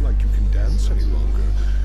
like you can dance any longer.